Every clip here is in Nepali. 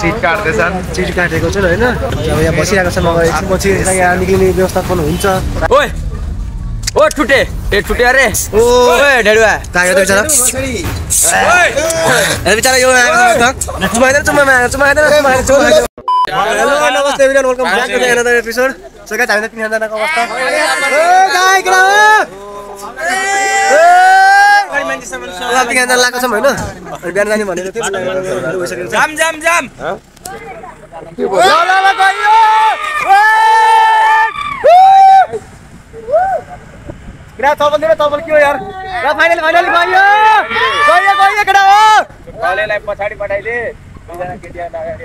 चिट काट्दैछन्। चिट काटेको छ होइन? अब यहाँ बसिरहेको छ मगर एकछिन पछि यहाँ निक्लिने व्यवस्थापन हुन्छ ओए ओ ठुटे! ए ठुटे अरे! ओए ढेडुवा कहाँ गयो त बिचरा ए बिचरा यो आएको छ चुमाइदैन चुमाइमा आएको चुमाइदैन चुमाइदैन चुमाइदैन। हेलो नमस्ते everyone welcome back to another episode so guys हामी तिनजनाको अवस्था तिनजना लगाएको छौँ होइन बिहान जाने भनेको थियो भइसकेको जाम जाम जाम चपल दिएर चपल के हो यार र फाइनल फाइनल गयो गयो गयो केटा हो कलेलाई पछाडि पठाइदे दुईजना केटीहरू अगाडि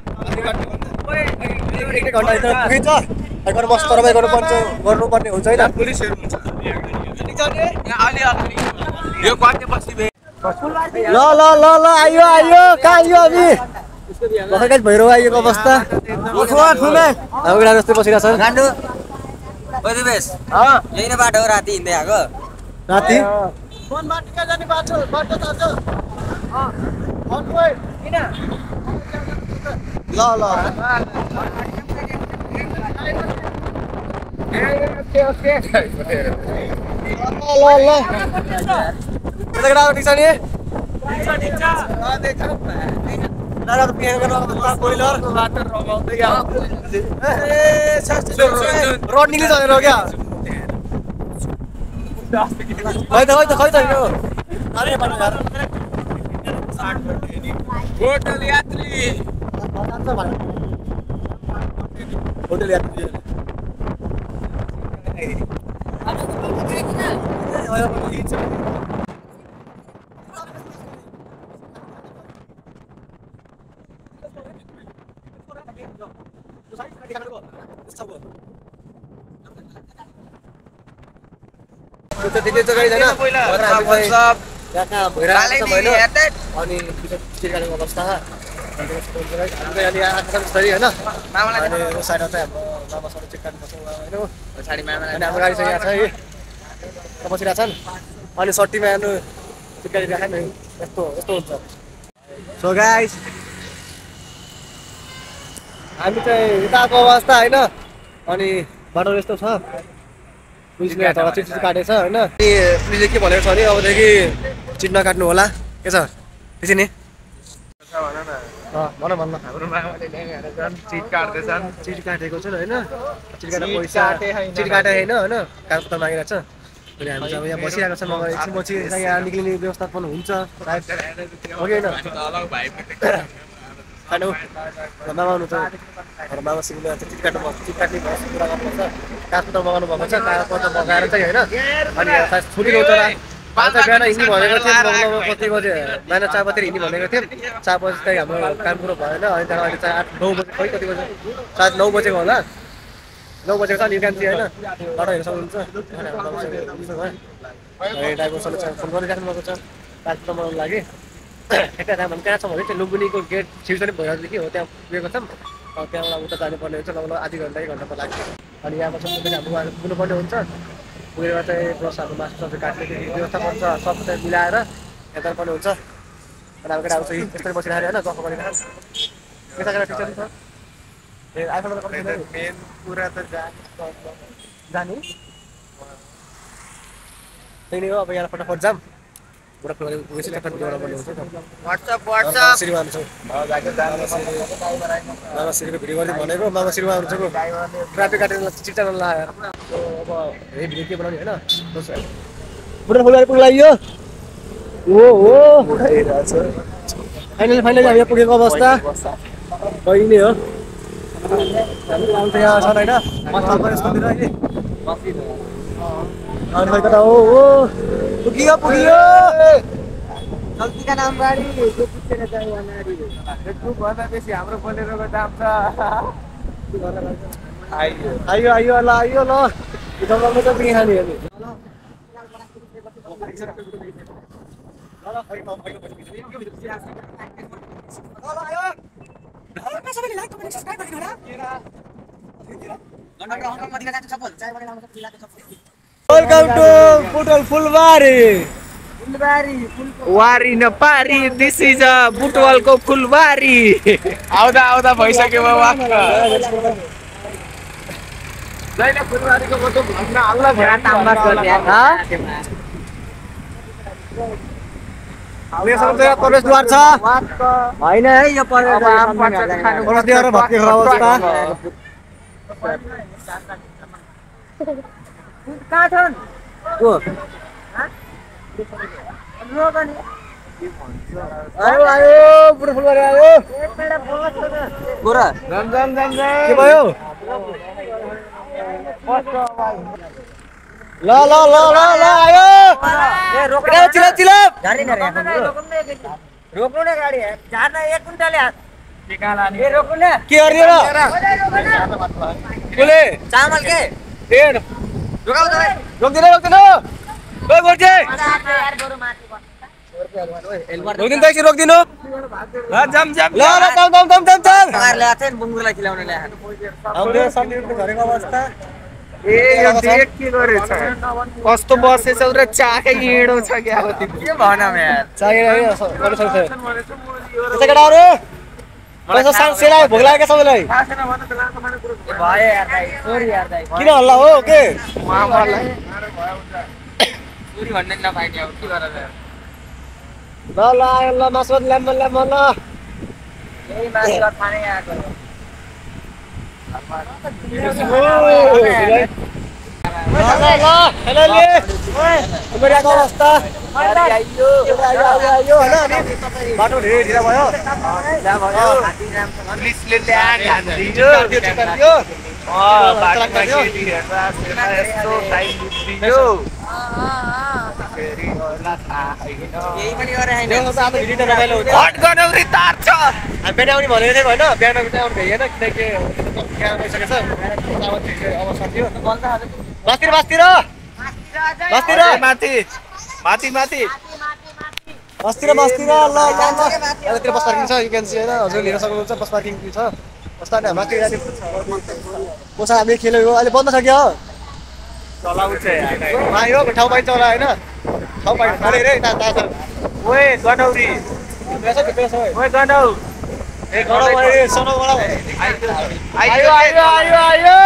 पुगिन्छ मस्त रमाइलो गर्नुपर्छ गर्नुपर्ने हुन्छ होइन पुलिसहरू हुन्छ ल ल ल ल आइयो आइयो कहाँ हामी भर्खर गाइस भइरह आइएको अवस्था। जस्तै बसिरहेको छ। गान्डु। ओ दिवेश यही नै बाटो हो राति हिँड्दै आएको। राति? ल ल। ल ल यता केटा ठिक छ नि दादा त पिएन गर्न कोइलर रोड निक्लिन्छ भनेर हो। क्या खै त खै त खै त यो अरे बाटो यार होटल यात्री होटल यात्री त्यो त त्यति चाहिँ छैन तर हामी यहाँ कहाँ भइरहेको छ होइन अनि अवस्था हामी चाहिँ अहिले आएको छ बिस्तारै होइन अनि साइडमा चाहिँ हाम्रो मामासँग चिट काट्नु पर्छ होइन पछाडि अनि हाम्रो गाडी चाहिँ यहाँ छ है बसिरहेको छन् अनि सट्टीमा हेर्नु चिट काटिरहेको नि यस्तो यस्तो हुन्छ सो गाइस हामी चाहिँ यताको अवस्था होइन? अनि बाटो यस्तो छ। पुलिसले तल चिट चिट काटेको छ होइन? अनि पुलिसले के भनेको छ भने अबदेखि चिट नकाट्नु होला। के छ? त्यसै नि। भन भन्न। हाम्रो मामाले ल्याएर झन् चिट काट्दैछन् चिट काटेको छ होइन? चिट काटेर पैसा चिट काटे होइन होइन? कागज मागिरहेको छ। अनि हामी चाहिँ अब यहाँ बसिरहेको छ मगर एकछिन पछि यहाँ निक्लिने व्यवस्थापन हुन्छ। सायद हो कि होइन अलग भाइ खानु मामा सिक्नु चिट काट्नु भएको चिट काट्ने भएको कुरा गर्नुपर्छ। मगाउनु भएको छ कागजपत्र मगाएर चाहिँ होइन? अनि यहाँ सायद छुट्टी हुन्छ बिहान हिँड्ने भनेको थियौँ कति बजे? बिहान चार बजीतिर हिँड्ने भनेको थियौँ चार बजी चाहिँ हाम्रो काम कुरो भएन अनि त्यहाँबाट अहिले चाहिँ आठ नौ बजी खै कति बजे? सायद नौ बजेको होला। नौ बजेको छ नि कान्छी होइन। बाटो हेर्न सक्नुहुन्छ ड्राइभरसँग फोन गरिराख्नु भएको छ। कागपत्र मगाउनु लागि। ठ्याक्कै कहाँ छ भने चाहिँ लुम्बिनीको गेट छिर्सनी भइरहेको हो त्यहाँ पुगेको छौँ। त्यहाँबाट उता जानुपर्ने हुन्छ लगभग आधी घन्टा एक घन्टा त लाग्छ अनि यहाँबाट उहाँहरू पुग्नुपर्ने हुन्छ। पुगेर चाहिँ प्लस हाम्रो मासु सब्जी काट्ने त्यो व्यवस्थापन छ सब चाहिँ मिलाएर यहाँ जानुपर्ने हुन्छ। अब केटाहरू चाहिँ यस्तरी बसिरहेको होइन गफ के छ केटा ठिक छ? नि त ए आइफोन मेन कुरा त जाने। जाने? त्यही नै हो अब यहाँ फटाफट जाम भिडियो गरिदिनु भनेको मामा श्रीमा हुन्छको ट्राफिक काटेर चिट्टा लगाएर अब हे भिडियो के बनाउने होइन। बुढा खुला पुग्ला यो ओ हो फाइनली फाइनली हामी यहाँ पुगेको अवस्था। कहिले हो। यहाँ छन् होइन कि अनि कता हो? हो। पुगियो पुगियो। गल्तीका नाम गाडी। त्यो पुछेर भन्दा बेसी हाम्रो बोलेरोको दाम छ। आइयो आइयो आइयो ल। आइयो ल जङ्गलमा त पिङ खाने हेर्नु वेलकम टु पुटल फुलबारी वारी नपारी दिस इज अ बुटवलको फुलबारी। आउँदा आउँदा भइसक्यो म वाक्क जहिले फुलबारीको फोटो भन्न हल्ला भयो यहाँ प्रवेशद्वार छ। होइन है यो प्रवेशद्वार भक्ति अवस्था। कहाँ छन्? को? आयो आयो आयो। के भयो? ल ल ल ल ल आयो। ए न रे रोक्नु न गाडी झार्न एक कुन्टल ए रोक्नु न। के गर्ने र? कसले चामल के। डेढ रोकाउ तपाईँ रोक्दिन रोक्दिन ओइ गोर्खे रोक्दिन त एकछिन रोक्दिनु कस्तो बसेछौ र चाकै हिँडो छ क्या के भन लागेको सबैलाई किन हल्ला हो के भन्ने नि नपाइने अब के गरेर ल ल आयो ल मासु ल्याम्ब ल्याम्ब ल। यही खाने आएको बाटो धेरै ढिला भयो पुलिसले ल्याएर बिहान आउने भनेको थियौँ होइन चाहिँ आउनु भ्याइएन किनकि बिहान भइसकेको छ अब थियो बासतिर बासतिर बासतिर माथि माथि माथि बसतिर बसतिर ल यतातिर बस पार्किङ छ सी होइन हजुर लिन सक्नुहुन्छ बस पार्किङ छ बस्दा नि माथि जाने कोसा हामी खेल्यो अहिले बन्द छ क्या हो ठाउँ पाइन्छ होला होइन ओए गनौरी। ओए गनौ ए अरे सनौ गरौ आयो आयो आयो आयो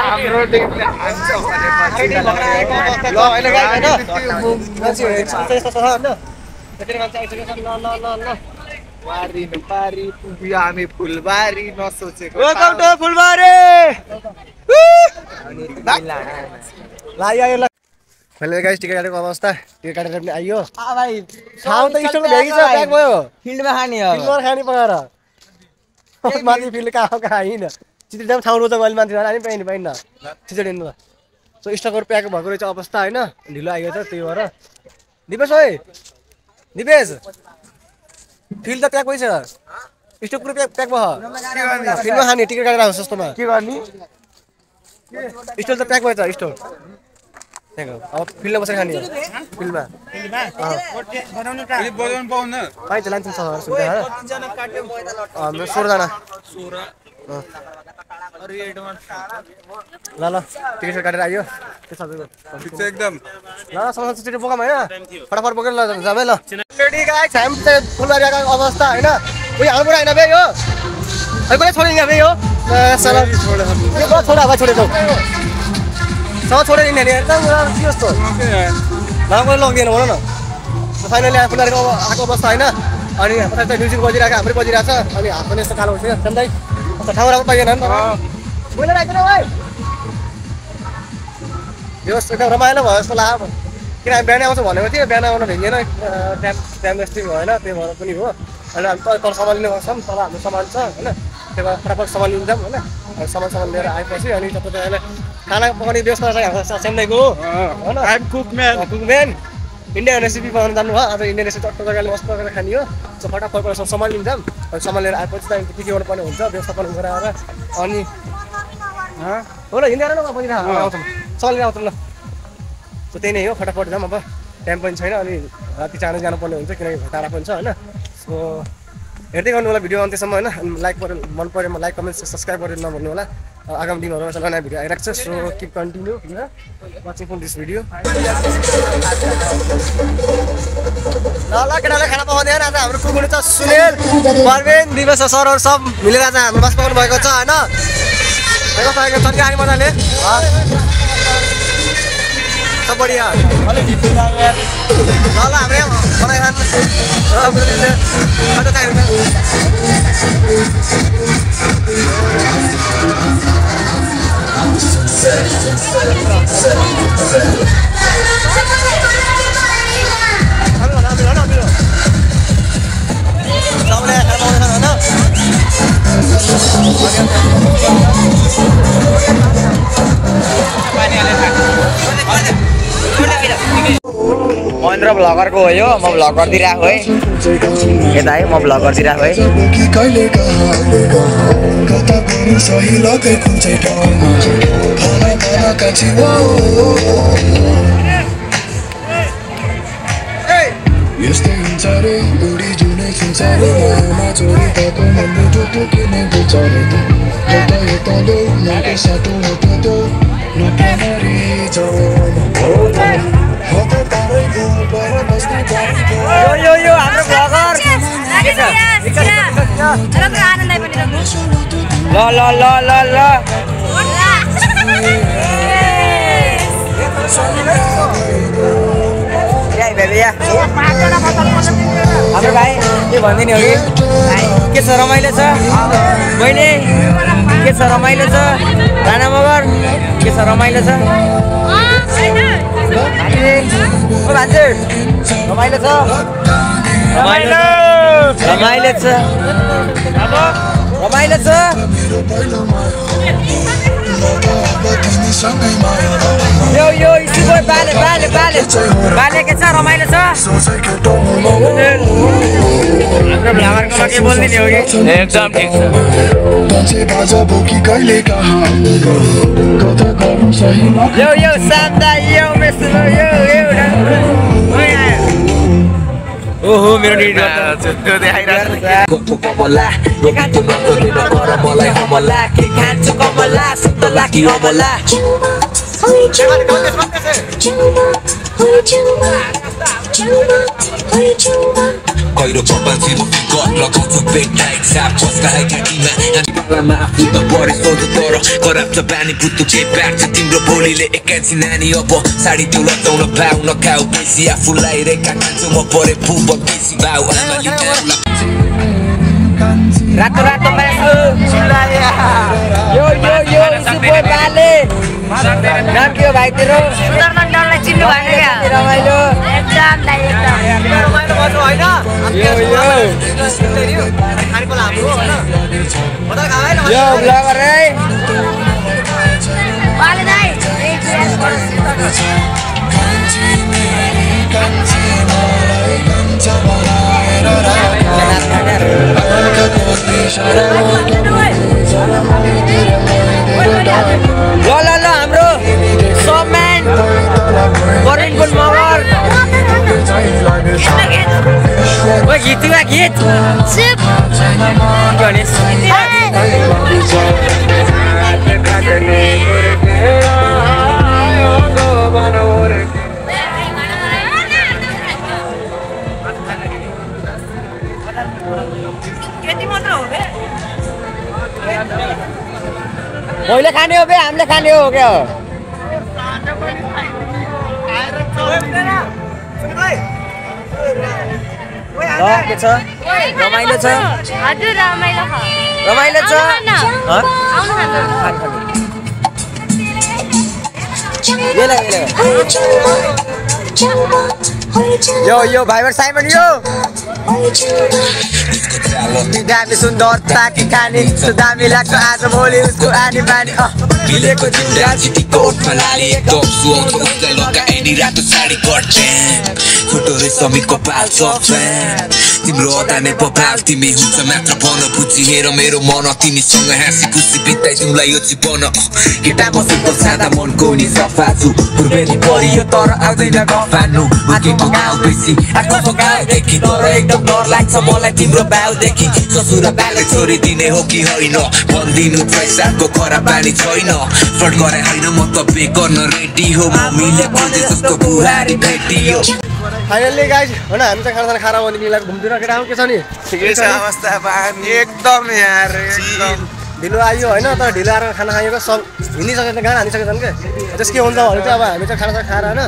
हाम्रो हामी फुलबारी नसोचेको फुलबारी ल आयो आयो ल मैले गाइस टिकट काटेको अवस्था टिकट काटेर पनि आइयो ठाउँ त स्टलमा भ्याइ छ भयो फिल्डमा खाने हो फिल्डमा खाने पकाएर माथि फिल्ड कहाँ कहाँ होइन चित्र जाम ठाउँ रोज मैले मान्छे जानु पाइने पाइन्न छिचोडिनु सो स्टकहरू प्याक भएको रहेछ अवस्था होइन ढिलो आइयो छ त्यही भएर दिपेश ओइ दिपेश फिल्ड त प्याक भइसक्यो स्टक पुरै प्याक प्याक भयो फिल्डमा खाने टिकट काटेर आएको सस्तोमा के गर्ने स्टल त प्याक भएछ स्टल त्यहाँको अब फिल्डमा बसेर खाने। हो। फिल्डमा पाइन्छ लान्छ सोह्रजना। ल ल टिकट काटेर छ एकदम। ल छिटो बोकाम होइन? फटाफट बोकेर ल है ल। फुलबारी अवस्था होइन? उयो हाम्रो होइन बे यो खै कसले यहाँ बे यो ए, छोडेर एकदम जस्तो राम्रो लग्दैन भन न फाइनली अब आएको अवस्था होइन अनि पछाडि म्युजिक बजिरहेको हाम्रै बजिरहेको छ अनि हात पनि यस्तो कालो हुन्छ कस्तो ठाउँ राम्रो पाइएन नि एकदम रमाइलो भयो जस्तो लाग्यो किन हामी बिहानै आउँछ भनेको थियो बिहान आउनु भ्याइएन टाइम वेस्टिङ भएन त्यही भएर पनि हो अनि हामी तल तल सामान लिने गर्छौँ तल हाम्रो सामान छ होइन त्यो फटाफट सामान लिन्छौँ होइन। अनि सामान सामान लिएर आएपछि अनि तपाईँले खाना पकाउने व्यवस्था हो। होइन? कुकम्यान इन्डियन रेसिपी बनाउनु जानु भयो। आज इन्डियन रेसिपी टक्क जग्गाले मस्त गरेर खाने हो। सो फटाफट सामान लिन्छौँ। अनि सामान लिएर आएपछि त्यहाँदेखि के के गर्नु पर्ने हुन्छ व्यवस्थापन गराएर अनि हो? ल हिँडेर न बहिनी आउँछौँ। लिएर आउँछौँ ल। सो त्यही नै हो। फटाफट जाऊँ अब। टाइम पनि छैन अनि राति चाँडै जानुपर्ने हुन्छ किनकि टाढा पनि छ होइन। सो हेर्दै गर्नु होला भिडियो अन्त्यसम्म होइन? लाइक पऱ्यो मन पऱ्यो लाइक कमेन्ट सब्सक्राइब गरेर नभन्नु होला आगामी दिनहरूमा चाहिँ नयाँ भिडियो आइरहेको छ so keep continue watching for this video ल ल खाना पकाउँदै आज हाम्रो कुकुर छ दिवस सरहरू सब मिलेर आज हाम्रो बास पकाउनु भएको छ होइन? मजाले। सब बढिया ल हाम्रो यहाँ बनाइखानु सबले खाना पकाउँदैछ होइन महेन्द्र भ्लगरको हो यो म भ्लग गरिदिइरहेको है यता है म भ्लग गरिदिइरहेको है कि कहिले कहाँ कता पनि सही लगे कुन चाहिँ ठाउँमा खाना खाना कान्छी यस्तै हुन्छ रे उडी जुनै छुन्छ रे मायामा चोरी भएको मन्दिर टुटु किने बुझ रे यता यता दो नके साटो होटो दो नपारी हो त यो यो हाम्रो ल ल ल ल ल हाम्रो भाइ के भनिदिने हो कि के छ रमाइलो छ बहिनी के छ रमाइलो छ। राणा मगर के छ रमाइलो छ? भान्जी रमाइलो छ? रमाइलो। रमाइलो छ। रमाइलो छ? यो यो स्कुल बाले बाले बाले बाले के छ रमाइलो छ एकदम ठिक छ यो यो साम्दा यो मेसलो यो यो ओहो मेरो निड त्यो देखाइरहेको कमला के खान्छु नगरिन गर मलाई हमला के खान्छु कमला सुन्तला कि अमला गहिरो कपाल जिरो फिगर लगाउँछु बेगमा एक साप फस्काए घाँटीमा पालामा आफू त परे सोध्नु तर खराब छ बानी पुत्तु के प्याक छ तिम्रो बोलीले एकान्सी नानी अब साडी त्यो लचाउन पाउ नखाउ बेसी आफूलाई रेखा खान्छु म परे फुब बेसी भाउ आमाले आउला रातो रातो मासु यो यो यो सुबो बाले नाम के हो भाइ तेरो डरलाई चिन्नु भएन क्या? रमाइलो एकदम दाइ एकदम रमाइलो गर्छ होइन खानेपाला हाम्रो होइन? गुड मगर ओ गीत मात्र हो बे मैले खाने हो बे हामीले खाने हो क्या के छ? रमाइलो छ? हजुर रमाइलो छ। रमाइलो छ। यो यो भाइबर साइमन यो। दामी सुन्दरता कि खाने। दामी लाग्छ आज भोलि उसको आनी बानी। मिलेको जिउरा चिठीको ओठमा लाली एकदम सुहाउँछ उसलाई लगाएनी रातो साडी गर्छन् छोटो रेशमीको पाल छ फ्यान तिम्रो अदाने पपाल तिमी हुन्छ मात्र भन बुझी हेर मेरो मन तिमीसँग हाँसी खुसी बिताइदिउँला यो जीवन केटा बसेको सादा मनको नि सफा छु पूर्वेली परियो तर आउँदैन गफानु हुर्केको गाउँदेखि आएको गाउँदेखि तर एकदम डर लाग्छ मलाई तिम्रो बाउदेखि ससुर बाले छोडिदिने हो कि होइन भनिदिनु पैसाको खराब बानी छैन फ्रड गरे होइन म त पे गर्न रेडी हो मम्मीले खोजे जस्तो बुहारी भेटियो फाइनल्ली गाइज होइन हामी चाहिँ खानासाना खाएर भने मिलाएर घुमतिर केटा के छ नि ठिकै छ अवस्था पानी एकदम यार एकदम. ढिलो आयो होइन तर ढिलो आएर खाना खाएको सब हिँडिसकेको छ गाना हानिसकेको छन् क्या त्यस के हुन्छ भने चाहिँ अब हामी चाहिँ खानासाना खाएर होइन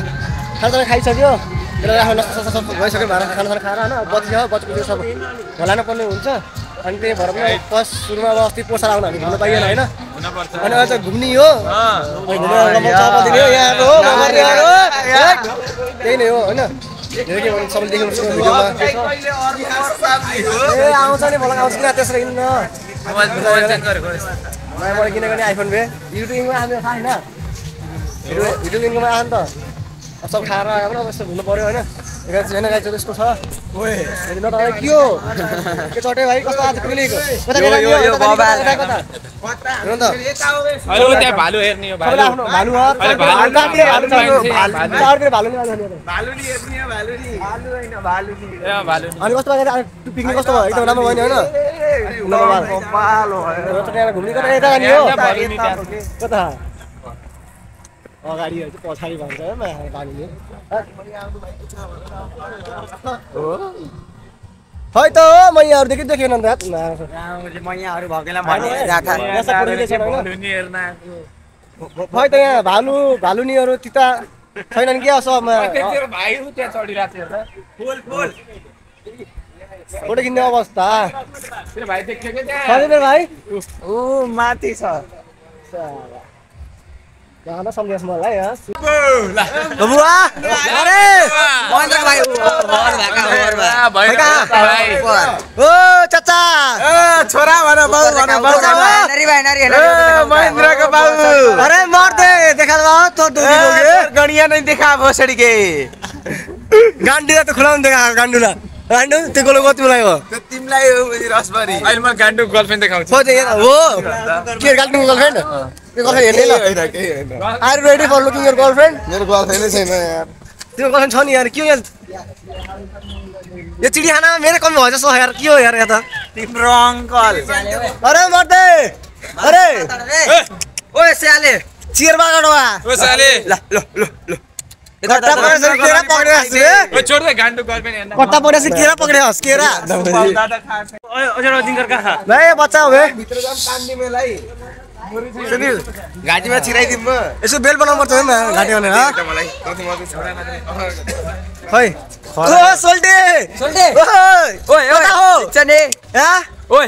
खानासाना खाइसक्यो त्यसलाई राख्नु नसा सब भइसक्यो भाँडा खानासाना खाएर होइन अब बत्ती छ बत्ती सब भलानु पर्ने हुन्छ अनि त्यही भएर पनि फर्स्ट सुरुमा अब अस्ति पोसार आउनु हामी घुम्नु पाइएन होइन अनि अहिले चाहिँ घुम्ने हो यहाँ हेट। त्यही नै हो होइन धेरै के भन्नु सबैले देख्नु सक्छ भिडियोमा। ए आउँछ नि मलाई आउँछ किन त्यसरी किन मैले किनेको नि आइफोन भए युट्युबमा आएको थाहा होइन लिनुमा आयो नि त अब सब खाएर आयो भने अब यस्तो घुम्नु पऱ्यो होइन गाई छैन गाई चाहिँ यस्तो छ फेरि न त अरे के हो के भाइ कस्तो आज पिलिक कता यो, यो, यो, कता बबाल। कता कता हेर्नु त अहिले ऊ त्यहाँ भालु हेर्ने हो सबैले आफ्नो भालु हो अहिले भालु चारतिर भालु छ मान्छे, भालु चारतिर भालु नि आउँछ नि यता। भालुनी हेर्ने हो, भालुनी भालु होइन भालुनी ए, भालु अनि कस्तो पिकनिक कस्तो भयो एकदम राम्रो भयो नि होइन घुम्ने कता यता हो। कता अगाडि पछाडि भन्छ है मा- पानीले। खै त हो म यहाँहरूदेखि देखेन नि नि खै त यहाँ भालु भालुनीहरू तिता छैनन् क्या सबमा फोटो किन्ने अवस्था। तेरो भाइ ऊ माथि छ। बुवा अरे महेन्द्र भाइ ऊ, घर भएका घर भए। आ, भाइ कहाँ? भाइ ओ चाचा ए, छोरा भन बाउ भन बाउ। नारी भाइ, नारी, महेन्द्रको बाउ अरे मर्दे देखा तो दो गणिया नै देखा भोसडी के गान्डुला त खुलाउनु देखा गान्डुला गान्डु त्यो गोलो कतिलाई हो तिमीलाई अहिले म गान्डु गर्लफ्रेन्ड देखाउँछु हो के गान्डुको गर्लफ्रेन्ड त्यो गर्लफ्रेन्ड हेर्ने ल are ready for looking your girlfriend मेरो गर्लफ्रेन्डै छैन यार त्यो गर्लफ्रेन्ड छ नि यार के हो यहाँ यो चिडियाखानामा मेरो कमी भयो जस्तो यार के हो यार यहाँ त तिम्रो अङ्कल अरे मर्दे अरे ओए स्याले चियर बागडवा ओ साले ल ल ल ल कट्टा परेछ केरा पक्रेछ रे ओ छोड दे गान्डु गर्लफ्रेन्ड हेर्न कट्टा परेछ केरा पक्रेछ केरा भाइ बच्चा हो बे भित्र जाम कान्ने मेलाई सुनिल घाँटीमा छिराइदिउँ म। यसो बेल बनाउनु पर्छ है घाँटी भनेर। खै ओ सोल्टे! सोल्टे! ओए ओए ओए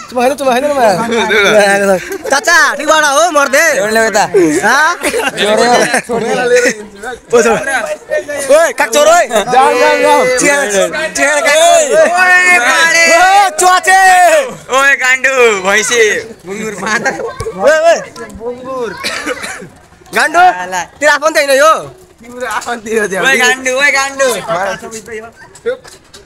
चुमा हेर्दैन चुमा हेर्दैन चाचा ल्याउ यता हाँ? ओ छोड। ओए चिया- चिया काग। ओ, च्वाचे। ओए भैँसी। बुङ्गुर माता। ओए ओए। गान्डो तेरो आफन्त होइन यो। तिम्रो आफन्ती हो त्यहाँ ओए हान्दिनु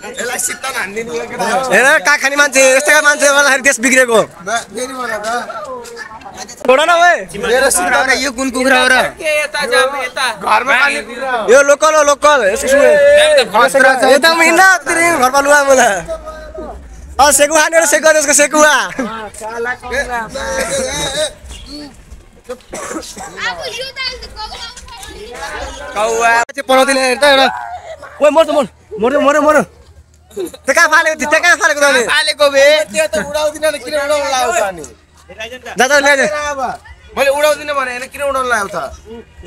हेर काग खाने मान्छे यस्तै मान्छे गर्दाखेरि देश बिग्रेको। यो कुन कुखुरा हो र। यो लोकल हो लोकल। यता हिँड्न घरमा अँ सेकुवा सेकुवा त्यसको सेकुवा कौवा। पढाउँदैन हेर त एउटा। ओइ मर्छ मर। मर्यो मर्यो मर्यो त्यो कहाँ फालेको थियो त्यो कहाँ फालेको त अनि पालेको भए त्यो त उडाउँदिन नि किन उडाउनु लाग्यो त अनि जा ल्याइदे मैले उडाउँदिनँ भने होइन किन उडाउनु लाग्यो त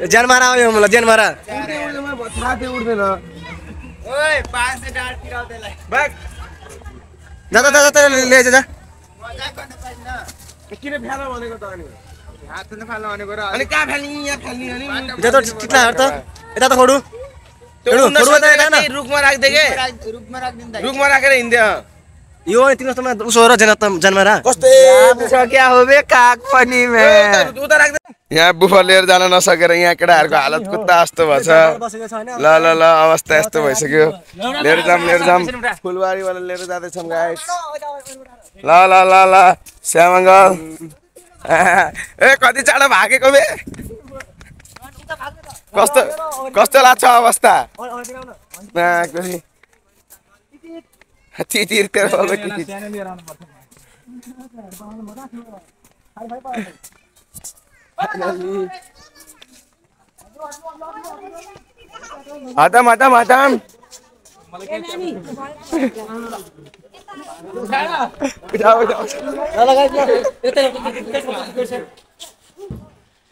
ज्यान मारा आयो मलाई ज्यान मारा थाहा थियो उड्दैन ब्याग जा जा जा जा ले जा जा किन फ्याल भनेको त अनि अनि कहाँ फ्याल्ने यहाँ फ्याल्ने अनि जा त टिक्ला हट त यता त खोडु त्यो हेर्न। कि रुखमा राखेर हिँड्दै अँ। यो अनि तिम्रो तमा उसो र ज्यान त ज्यान मारा कस्तो क्या हो बे काग पनि यहाँ बुफर लिएर जान नसकेर यहाँ केटाहरूको हालत कुत्ता जस्तो भएछ ल ल ल अवस्था यस्तो भइसक्यो लिएर जाऊँ लिएर जाऊँ फुलबारीबाट लिएर जाँदैछौँ गाइस ल ल ल ल श्यामङ्गल ए कति चाँडो भागेको बे कस्तो कस्तो लाग्छ अवस्था। हतम हतम हतम।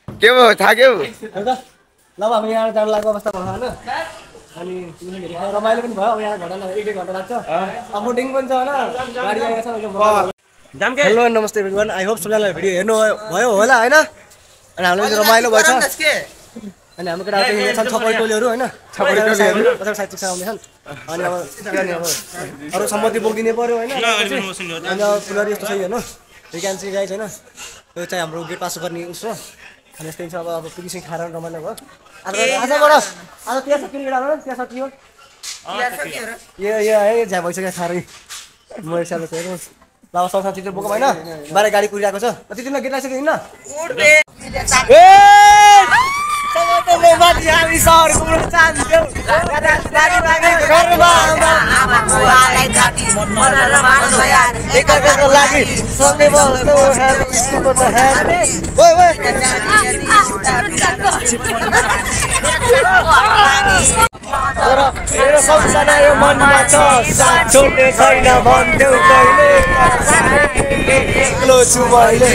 के भयो थाक्यौ? ल अब हामी यहाँ जानु लागेको अवस्था भयो होइन? अनि रमाइलो पनि भयो। अब यहाँ घन्टा एक डेढ घन्टा लाग्छ अब बोटिङ पनि छ होइन? गाडी आएको छ हेलो नमस्ते एभ्रिवान आई होप सबैजनालाई भिडियो हेर्नु भयो होला होइन? अनि हाम्रो रमाइलो भएछ। अनि हाम्रो चाहिँ हिँडेछन् छपरी टोलीहरू होइन? चिक्सा आउँदैछन् अनि अब अरू सम्मति बोकिदिने पऱ्यो होइन? अनि अब फुलहरू यस्तो छ होइन भ्याकेन्सी गाइज होइन? यो चाहिँ हाम्रो गेट पास गर्ने उस अनि यस्तै छ अब अब पिकिसिङ खाएर रमाइलो भयो। आज आजबाट आज त्यहाँ सकियो केटाहरू त्यहाँ सकियो यो यो है झ्या भइसक्यो खारै म एकसाल ल अब चित्र बोकौँ होइन? बाहिर गाडी कुरिरहेको छ। त्यति गेट आइसक्यो हिँड्न तर मेरो सम्झना यो मनमा छ साथ छैन भन्थ्यौ कहिले एक्लो छु मैले